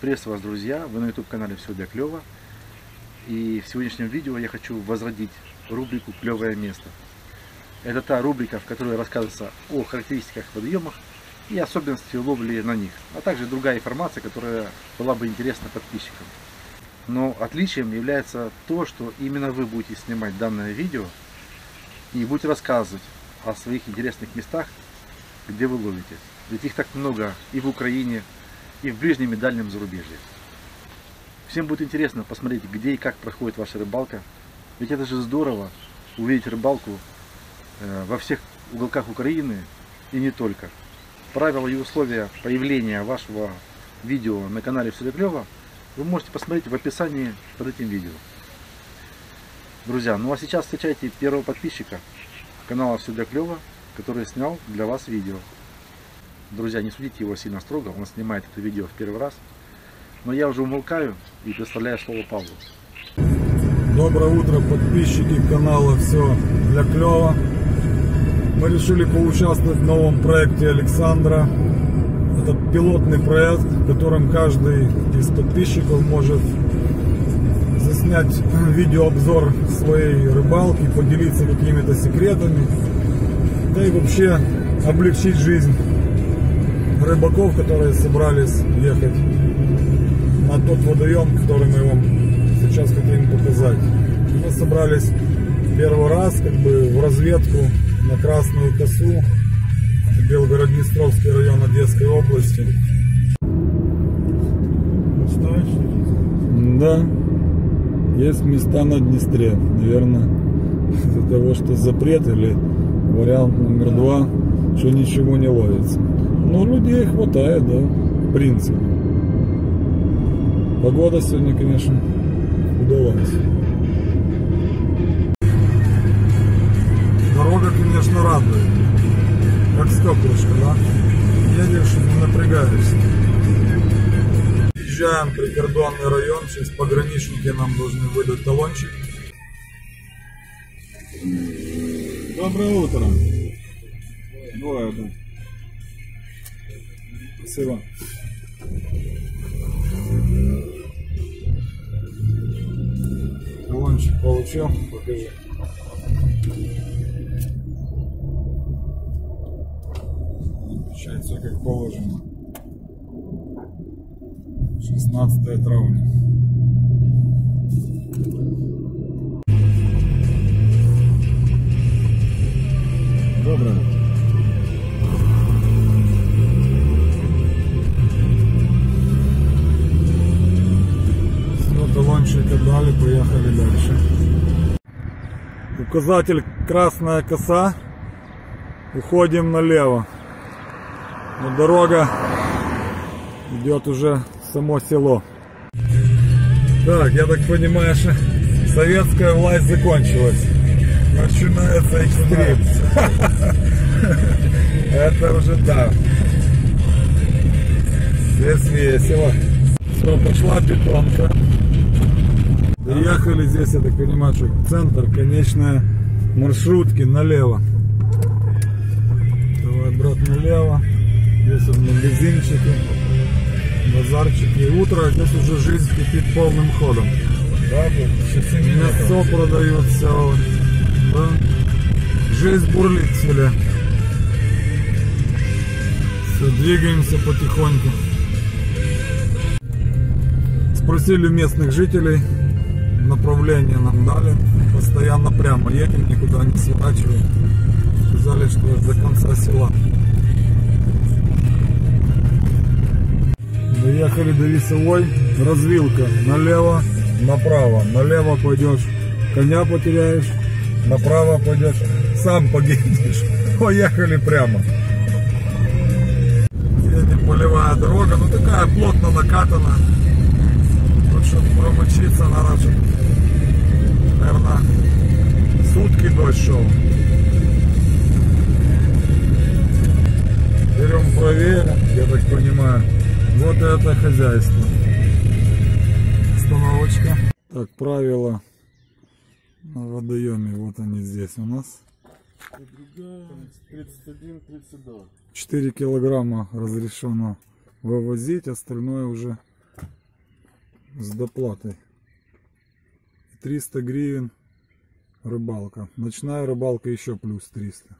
Приветствую вас, друзья! Вы на YouTube канале Все для клёва. И в сегодняшнем видео я хочу возродить рубрику «Клевое место». Это та рубрика, в которой рассказывается о характеристиках водоемов и особенности ловли на них, а также другая информация, которая была бы интересна подписчикам. Но отличием является то, что именно вы будете снимать данное видео и будете рассказывать о своих интересных местах, где вы ловите. Ведь их так много и в Украине, и в ближнем и дальнем зарубежье. Всем будет интересно посмотреть, где и как проходит ваша рыбалка. Ведь это же здорово увидеть рыбалку э, во всех уголках Украины и не только. Правила и условия появления вашего видео на канале Все вы можете посмотреть в описании под этим видео. Друзья, ну а сейчас встречайте первого подписчика канала Все который снял для вас видео. Друзья, не судите его сильно строго, он снимает это видео в первый раз. Но я уже умолкаю и предоставляю слово Павлу. Доброе утро, подписчики канала «Все для клёва». Мы решили поучаствовать в новом проекте Александра. Это пилотный проект, в котором каждый из подписчиков может заснять видеообзор своей рыбалки, поделиться какими-то секретами, да и вообще облегчить жизнь рыбаков, которые собрались ехать на тот водоем, который мы вам сейчас хотим показать. Мы собрались первый раз как бы в разведку на Красную Косу, Белгород-Днестровский район Одесской области. Да, есть места на Днестре, наверное, из-за того, что запрет или вариант номер два, что ничего не ловится. Но людей хватает, да, в принципе. Погода сегодня, конечно, удалась. Дорога, конечно, радует. Как стеклышко, да? Едешь, не напрягаешься. Въезжаем в прикордонный район, сейчас пограничники нам должны выдать талончик. Доброе утро. Двое, да. Спасибо. Талончик получил, покажи. Все как положено. 16 травня. Доброе. Все, талончик отдали, поехали дальше. Указатель красная коса. Уходим налево. Но дорога идет уже само село. Так, я так понимаю, что советская власть закончилась. Начинается экстрим. Это уже да. Здесь весело. Все, пошла бетонка. Доехали здесь, я так понимаю, что центр, конечная маршрутки налево. Давай, брат, налево. Здесь вот магазинчики, базарчики. Утро, здесь уже жизнь кипит полным ходом. Да, Мясо продают, все. Да. Жизнь бурлит селе. Все, двигаемся потихоньку. Спросили местных жителей, направление нам дали. Постоянно прямо едем, никуда не сворачиваем. Сказали, что до конца села. Доехали до Весовой, развилка налево, направо. Налево пойдешь, коня потеряешь, направо пойдешь, сам погибнешь. Поехали прямо. Едем полевая дорога, ну такая плотно накатана. Вот чтобы промочиться надо, чтобы, наверное, сутки дождь шел. Берем правее, я так понимаю. Вот это хозяйство. Остановочка. Так, правила на водоеме. Вот они здесь у нас. 31-32. 4 килограмма разрешено вывозить, остальное уже с доплатой. 300 гривен рыбалка. Ночная рыбалка еще плюс 300.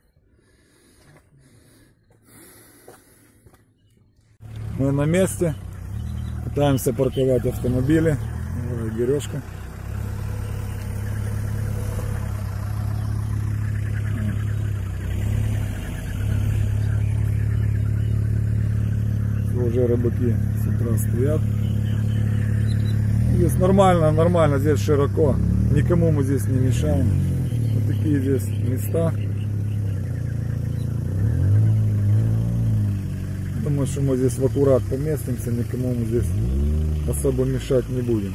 Мы на месте. Пытаемся парковать автомобили. Давай, Бережка. Уже рыбаки с утра стоят. Здесь нормально, нормально, здесь широко. Никому мы здесь не мешаем. Вот такие здесь места. Думаю, что мы здесь в аккурат поместимся, никому мы здесь особо мешать не будем.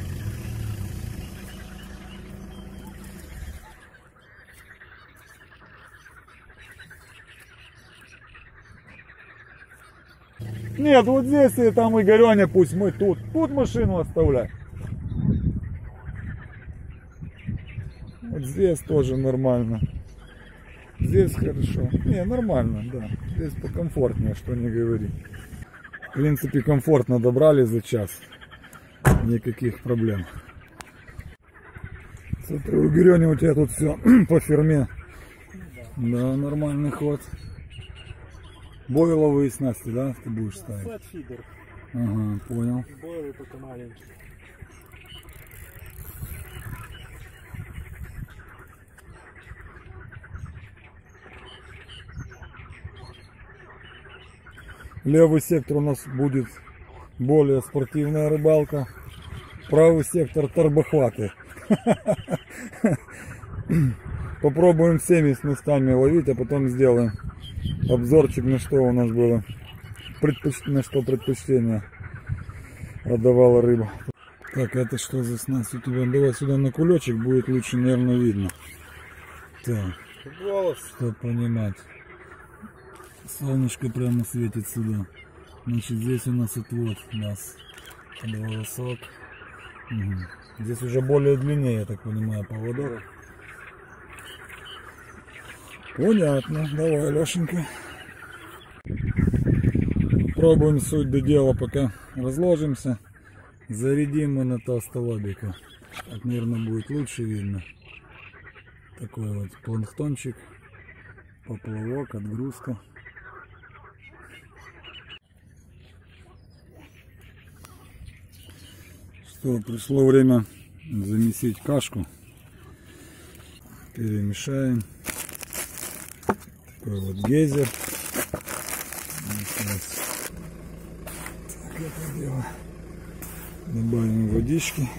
Нет, вот здесь и там Игореня, пусть мы тут. Тут машину оставляй. Вот здесь тоже нормально. Здесь хорошо. Не, нормально, да. Здесь покомфортнее, что не говори. В принципе, комфортно добрали за час. Никаких проблем. Смотри, у Герени у тебя тут все по ферме. Да, нормальный ход. Бойловые снасти, да, ты будешь ставить? Флетфидер. Ага, понял. Бойлы только маленькие. Левый сектор у нас будет более спортивная рыбалка. Правый сектор торбохваты. Попробуем всеми с местами ловить, а потом сделаем обзорчик на что у нас было. Предпоч... На что предпочтение отдавала рыба. Так, это что за снасть у тебя? Давай сюда на кулечек, будет лучше, наверное, видно. Так, что понимать. Солнышко прямо светит сюда. Значит, здесь у нас отвод у нас волосок. Мгм. Здесь уже более длиннее, я так понимаю, поводок. Понятно. Давай, Лешенька. Пробуем суть до дела, пока разложимся. Зарядим мы на толстолобика. Так, наверное, будет лучше видно. Такой вот планктончик, поплавок, отгрузка. Что, пришло время замесить кашку. Перемешаем. Такой вот гейзер. Так, это дело. Добавим водички.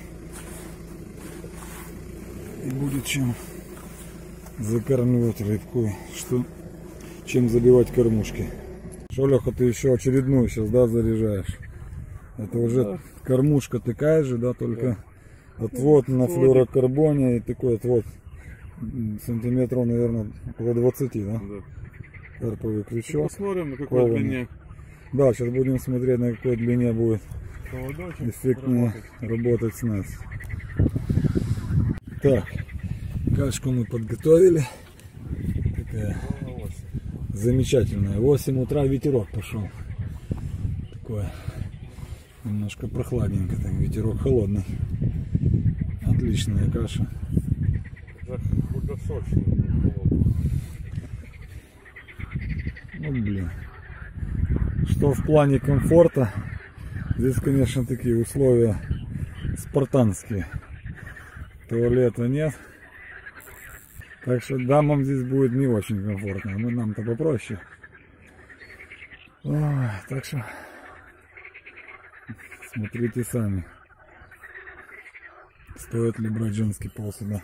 И будет чем закармливать рыбку. Что, чем забивать кормушки. Что, Леха, ты еще очередную сейчас, да, заряжаешь? Это уже кормушка такая же, да, только отвод на флюорокарбоне и такой отвод сантиметров, наверное, около 20, да? Карповый крючок. Посмотрим, на какой Кованый. длине Да, сейчас будем смотреть, на какой длине будет поводочек эффектнее работать. работать с нас. Так, кашку мы подготовили. Такая замечательная. В 8 утра ветерок пошел. Такое немножко прохладненько, так ветерок холодный. Отличная каша. Ну блин. Что в плане комфорта, здесь, конечно, такие условия спартанские. Туалета нет. Так что дамам здесь будет не очень комфортно. Мы нам-то попроще. Ой, так что смотрите сами. Стоит ли брать женский пол сюда.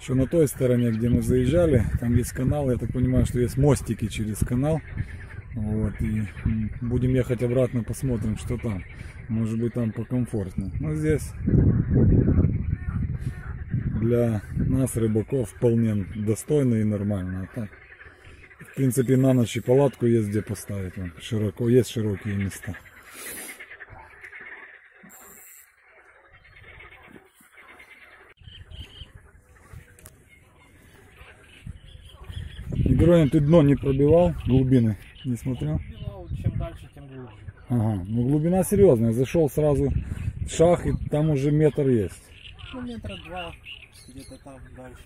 Еще на той стороне, где мы заезжали, там есть канал, я так понимаю, что есть мостики через канал. Вот, и будем ехать обратно, посмотрим, что там. Может быть там покомфортнее. Но здесь для нас, рыбаков, вполне достойно и нормально. А так, в принципе, на ночь и палатку есть где поставить. Вон, Широко, есть широкие места. Игроем ты дно не пробивал, глубины не смотрел? Чем дальше, тем глубже. Ага, ну глубина серьезная. Зашел сразу в шах, и там уже метр есть. Ну, метра два, где-то там дальше.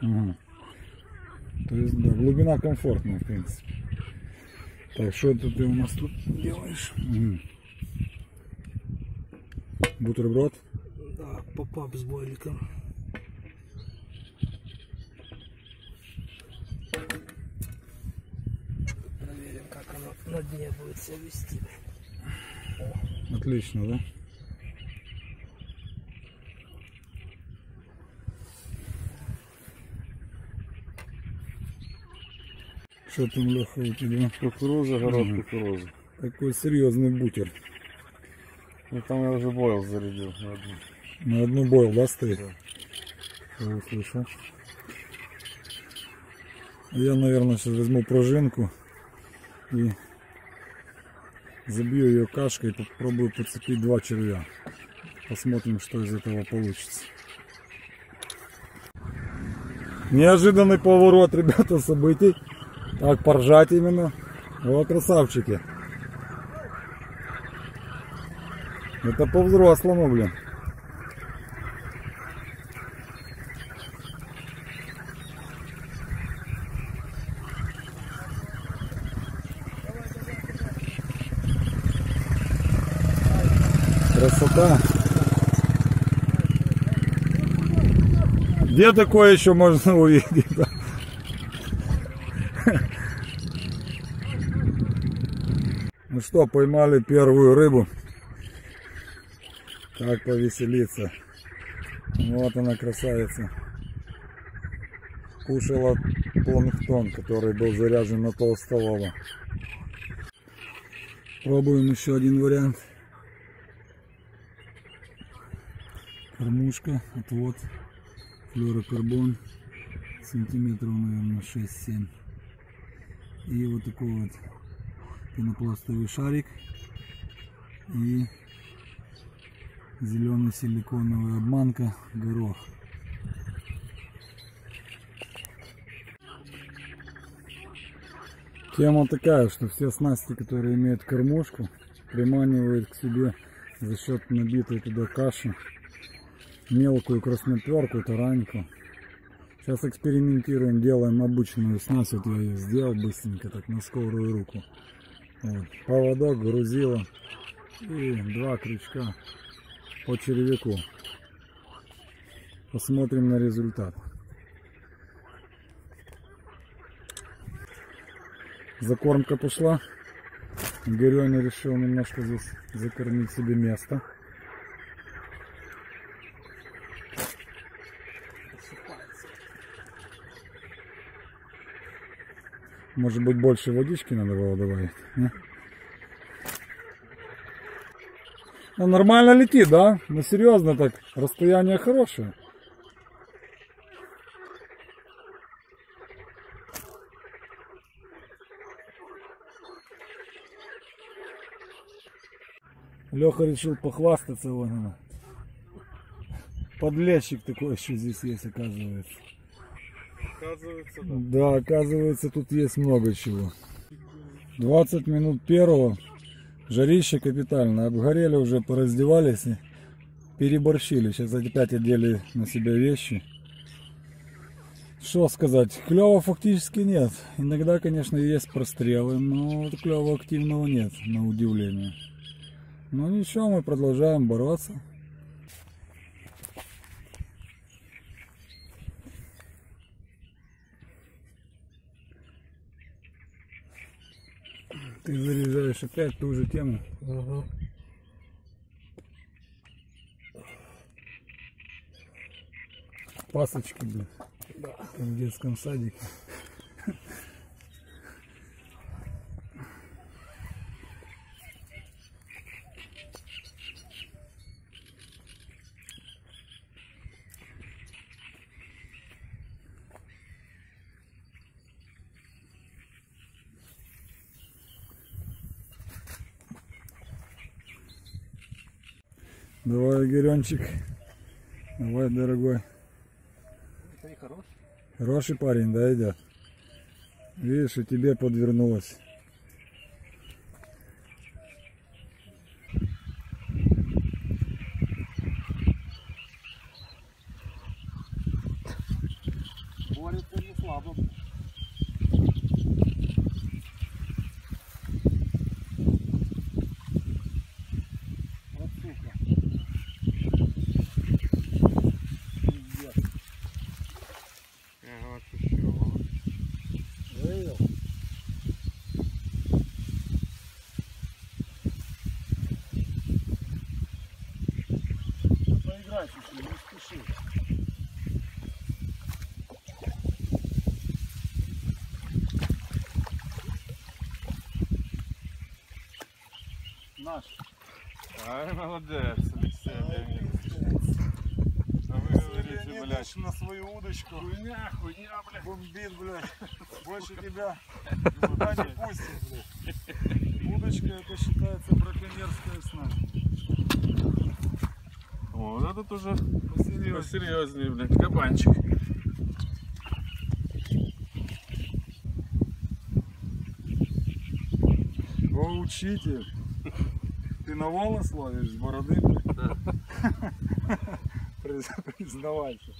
Ага. То есть, да, глубина комфортная, в принципе. Так, что это ты у нас тут делаешь? Бутерброд? Да, попап с бойликом. Проверим, как оно на дне будет себя вести. Отлично, да? Что там, Леха, у тебя? Кукуруза, город Мгм. кукурузы. Такой серьезный бутер. Ну там я уже бойл зарядил на одну. На одну бойл, да, стоит? Да. Я услышал. Я, наверное, сейчас возьму пружинку и забью ее кашкой и попробую подцепить два червя. Посмотрим, что из этого получится. Неожиданный поворот, ребята, событий. Так, поржать именно. О, красавчики. Это по-взрослому, блин. Красота. Где такое еще можно увидеть? да? Ну что, поймали первую рыбу. Как повеселиться. Вот она красавица. Кушала планктон, который был заряжен на толстолова. Пробуем еще один вариант. Кормушка, отвод, флюорокарбон, сантиметров, наверное, 6-7. И вот такой вот пенопластовый шарик и зеленый силиконовая обманка, горох. Тема такая, что все снасти, которые имеют кормушку, приманивают к себе за счет набитой туда каши мелкую красноперку, тараньку. Сейчас экспериментируем, делаем обычную снасть. Вот я ее сделал быстренько, так на скорую руку. Поводок, грузило и два крючка по червяку. Посмотрим на результат. Закормка пошла. Игорёня решил немножко здесь закормить себе место. Может быть больше водички надо было добавить? не? Ну, нормально летит, да? Ну серьезно так, расстояние хорошее. Леха решил похвастаться, вон она. Подлещик такой еще здесь есть, оказывается. Оказывается, да. Да, оказывается, тут есть много чего. 20 минут первого. Жарище капитально. Обгорели уже, пораздевались и переборщили. Сейчас опять одели на себя вещи. Что сказать, клёва фактически нет. Иногда, конечно, есть прострелы, но клёва активного нет, на удивление. Но ничего, мы продолжаем бороться. Ты заряжаешь опять ту же тему. Ага. Пасочки, блин. Как в детском садике. Давай, Игоренчик. Давай, дорогой. Хороший парень, да, идет? Видишь, и тебе подвернулось. Загружайся, не спеши. Наш. Ай, молодец, Алексей Леонидович. А вы говорите, блядь, на свою удочку. хуйня, хуйня, блядь. Бомбит, блядь. Больше тебя никуда не пустит, блядь. Удочка это считается браконьерская. О, вот это уже Посерьезнее. посерьезнее, блядь, кабанчик. О, учитель. Ты на волос ловишь с бороды? Приз- Признавайся.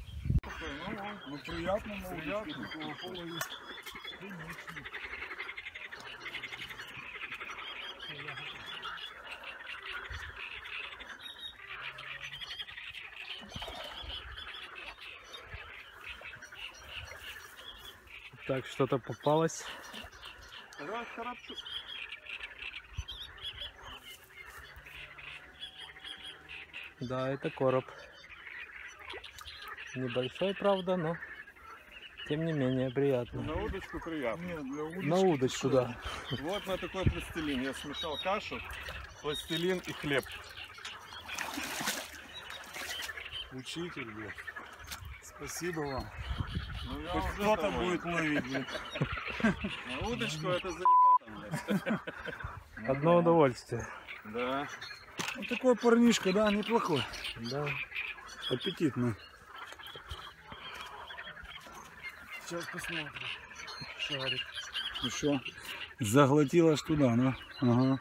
Ну приятно, но приятно. Так, что-то попалось. Раз. Да, это короб. Небольшой, правда, но тем не менее приятно. На удочку приятно. Нет, для удочки. На удочку, да. Вот на такой пластилин. Я смешал кашу, пластилин и хлеб. Учитель, блядь. Спасибо вам. Ну, я Хоть уже кто-то будет ловить. На удочку это заебато, блядь. Одно удовольствие. Да. Ну, такой парнишка, да, неплохой. Да. Аппетитный. Сейчас посмотрим. Шарик. Ну что? Заглотила аж туда, да? Ага.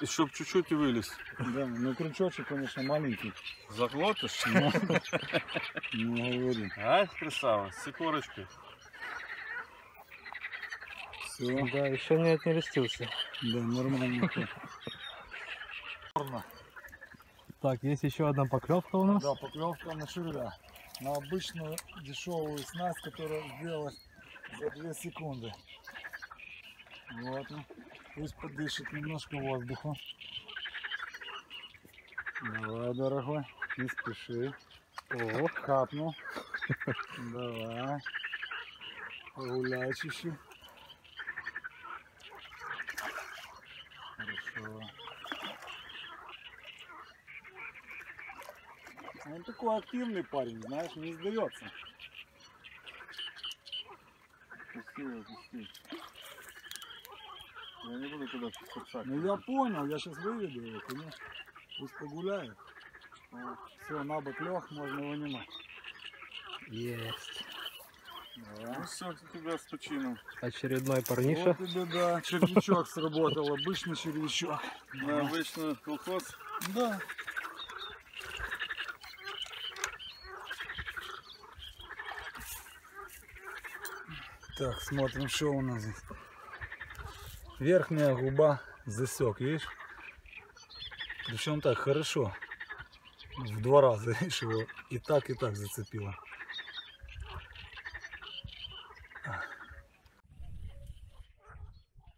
И чтоб чуть-чуть и вылез. Да, ну крючочек, конечно, маленький. Заглотишь? Но, ну, говорю. Ай, красава, с икорочкой. Все, Да, еще не отнерестился. да, нормально. Так, есть еще одна поклевка у нас. Да, поклевка на червя. На обычную дешевую снасть, которая сделалась за 2 секунды. Вот. ну, Пусть подышит немножко воздуха. Давай, дорогой, не спеши. О, хапнул. Давай. Погуляй чуть-чуть. Хорошо. Он такой активный парень, знаешь, не сдается. Пусти пусти. Я не буду туда кусать. Ну я понял, я сейчас выведу его, конечно. Пусть погуляет. Все, на бок лег, можно вынимать. Есть. Давай. Ну все, тебя с почином. Очередной парниша. Вот тебе, да, червячок сработал, обычный червячок. На обычный колхоз. Да. Так, смотрим, что у нас здесь. Верхняя губа засек, видишь? Причем так хорошо. В два раза, видишь, его и так, и так зацепило.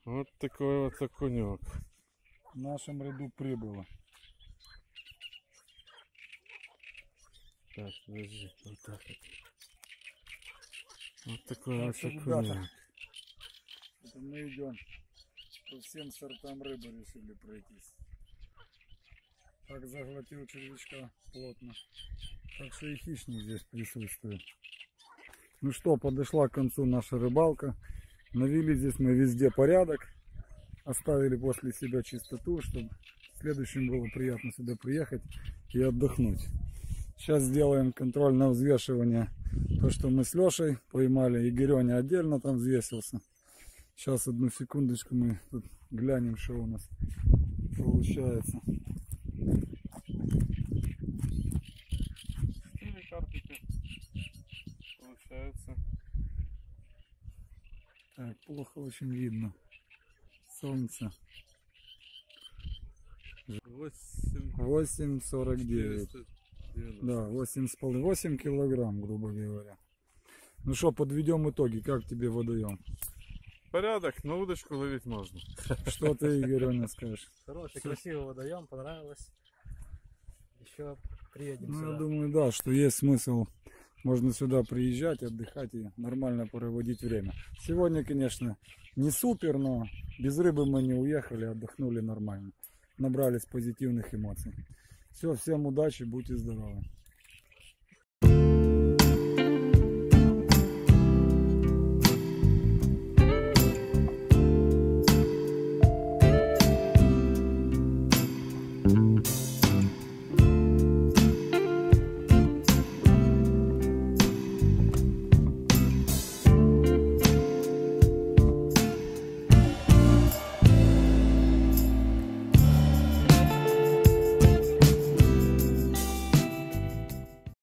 Вот такой вот окунек. В нашем ряду прибыло. Так, подожди, вот так вот. Вот такой Так вот окунек. ребята, Это мы идем по всем сортам рыбы решили пройтись. Так заглотил червячка плотно. Так что и хищник здесь присутствует. Ну что, подошла к концу наша рыбалка. Навели здесь мы везде порядок. Оставили после себя чистоту, чтобы в следующем было приятно сюда приехать и отдохнуть. Сейчас сделаем контрольное взвешивание. То, что мы с Лешей поймали. Игорёня отдельно там взвесился. Сейчас одну секундочку мы тут глянем, что у нас получается. Или карпики. Получается. Так, плохо очень видно. Солнце. 8 8,49. Да, 8,5 8 килограмм, грубо говоря. Ну что, подведем итоги. Как тебе водоем? Порядок, на удочку ловить можно. Что ты, Игорёня, скажешь? Хороший, красивый водоем, понравилось. Еще приедем Ну, сюда. я думаю, да, что есть смысл. Можно сюда приезжать, отдыхать и нормально проводить время. Сегодня, конечно, не супер, но без рыбы мы не уехали, отдохнули нормально. Набрались позитивных эмоций. Все, всем удачи, будьте здоровы.